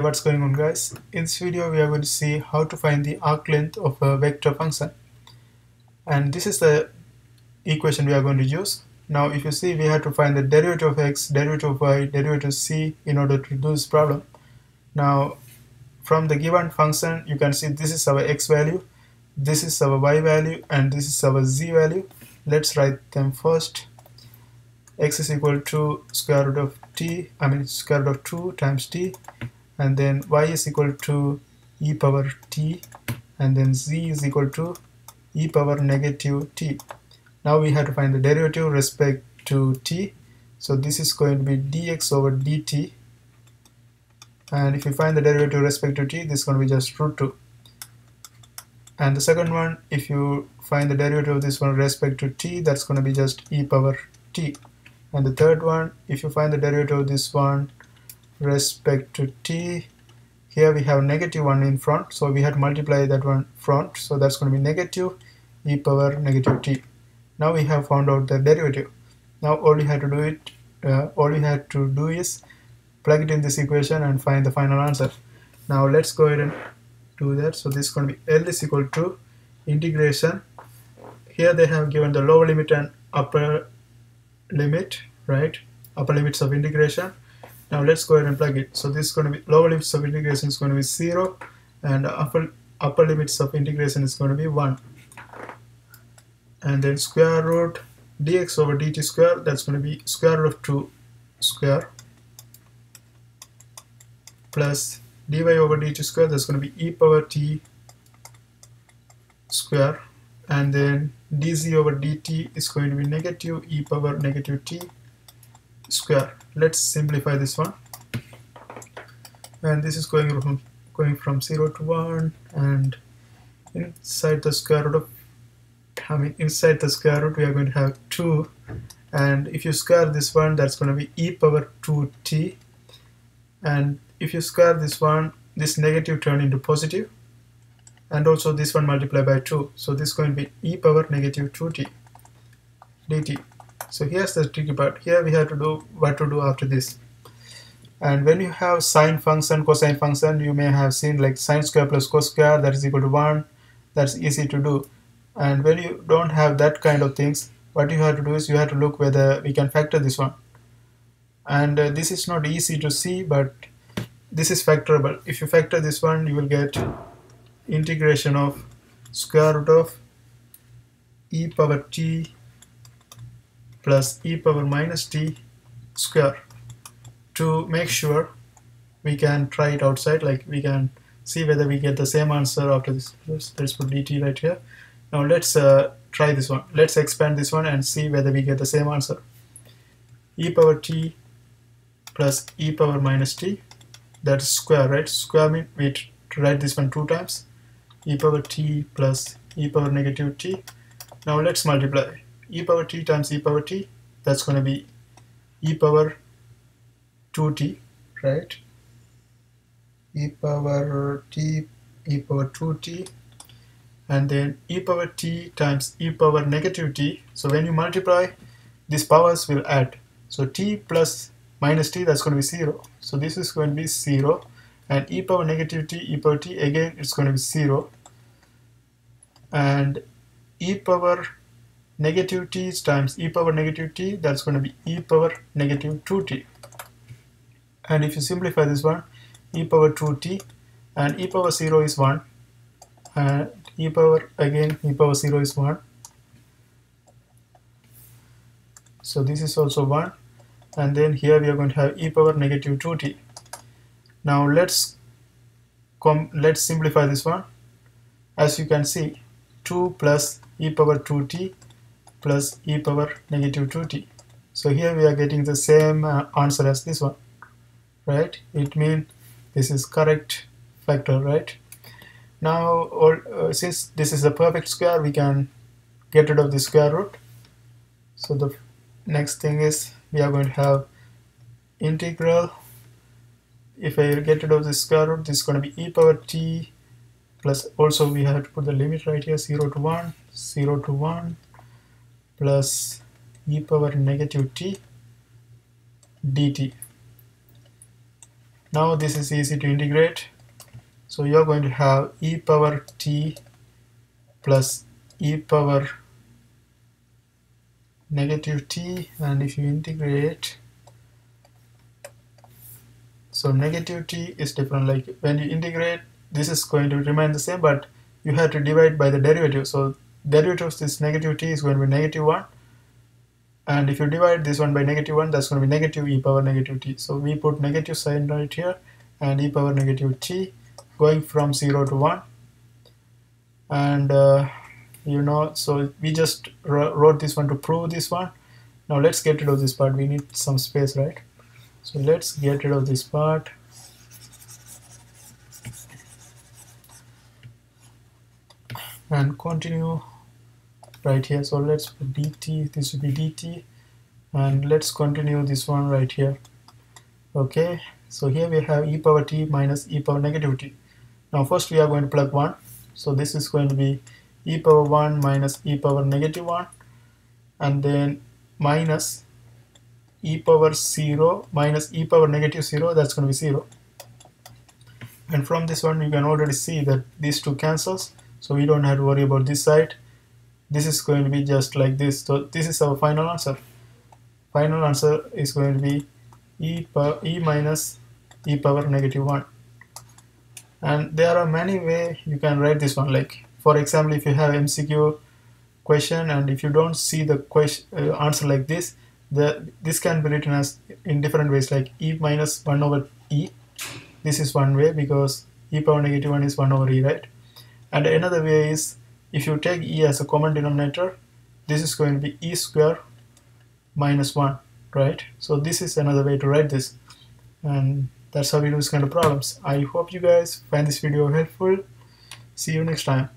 what's going on guys? In this video we are going to see how to find the arc length of a vector function. And this is the equation we are going to use. Now if you see we have to find the derivative of x derivative of y derivative of c in order to do this problem. Now from the given function you can see this is our x value this is our y value and this is our z value. Let's write them first. x is equal to square root of t I mean square root of 2 times t and then y is equal to e power t and then z is equal to e power negative t. Now we have to find the derivative respect to t. So this is going to be dx over dt. And if you find the derivative respect to t this is going to be just root 2 and the second one if you find the derivative of this one respect to t that's going to be just e power t. And the third one if you find the derivative of this one respect to t. Here we have negative 1 in front so we have to multiply that one front so that's going to be negative e power negative t. Now we have found out the derivative. Now all we have to do it uh, all we have to do is plug it in this equation and find the final answer. Now let's go ahead and do that. So this is going to be L is equal to integration. Here they have given the lower limit and upper limit right? Upper limits of integration now let's go ahead and plug it. So this is going to be lower limits of integration is going to be 0 and upper upper limits of integration is going to be 1 and then square root dx over dt square that's going to be square root of 2 square plus dy over dt square that's going to be e power t square. And then dz over dt is going to be negative e power negative t square. Let's simplify this one. And this is going from going from 0 to 1 and inside the square root of I mean inside the square root we are going to have 2 and if you square this one that's going to be e power 2t and if you square this one this negative turn into positive. And also this one multiplied by 2 so this is going to be e power negative 2t dt so here's the tricky part. Here we have to do what to do after this. And when you have sine function cosine function you may have seen like sine square plus cos square that is equal to 1 that's easy to do. And when you don't have that kind of things what you have to do is you have to look whether we can factor this one. And uh, this is not easy to see but this is factorable. If you factor this one you will get integration of square root of e power t plus e power minus t square to make sure we can try it outside like we can see whether we get the same answer after this. Let's, let's put dt right here. Now let's uh, try this one. Let's expand this one and see whether we get the same answer. e power t plus e power minus t that's square right? Square mean we write this one two times. e power t plus e power negative t. Now let's multiply e power t times e power t that's going to be e power 2t right? E power t e power 2t and then e power t times e power negative t. So when you multiply these powers will add. So t plus minus t that's going to be 0 so this is going to be 0 and e power negative t e power t again it's going to be 0 and e power negative t times e power negative t that's going to be e power negative 2t and if you simplify this one e power 2t and e power 0 is 1 and e power again e power 0 is 1 so this is also 1 and then here we are going to have e power negative 2t now let's come let's simplify this one. As you can see 2 plus e power 2t plus e power negative 2t so here we are getting the same uh, answer as this one right? It means this is correct factor right? Now uh, since this is a perfect square we can get rid of the square root. So the next thing is we are going to have integral. If I get rid of the square root this is going to be e power t plus also we have to put the limit right here 0 to 1 0 to 1 plus e power negative t dt. Now this is easy to integrate. So you're going to have e power t plus e power negative t. And if you integrate so negative t is different. Like when you integrate this is going to remain the same but you have to divide by the derivative. So derivative of this negative t is going to be negative 1 and if you divide this one by negative 1 that's going to be negative e power negative t. So we put negative sign right here and e power negative t going from 0 to 1 and uh, you know so we just wrote this one to prove this one. Now let's get rid of this part. We need some space right? So let's get rid of this part and continue right here. So let's put dt this will be dt and let's continue this one right here. Okay. So here we have e power t minus e power negative t. Now first we are going to plug 1 so this is going to be e power 1 minus e power negative 1 and then minus e power 0 minus e power negative 0 that's going to be 0 and from this one you can already see that these two cancels so we don't have to worry about this side. This is going to be just like this. So this is our final answer. Final answer is going to be e power e minus e power negative 1 and there are many way you can write this one. Like for example if you have MCQ question and if you don't see the question uh, answer like this the this can be written as in different ways. Like e minus 1 over e. This is one way because e power negative 1 is 1 over e right and another way is if you take e as a common denominator this is going to be e square minus 1 right? So this is another way to write this. And that's how we do this kind of problems. I hope you guys find this video helpful. See you next time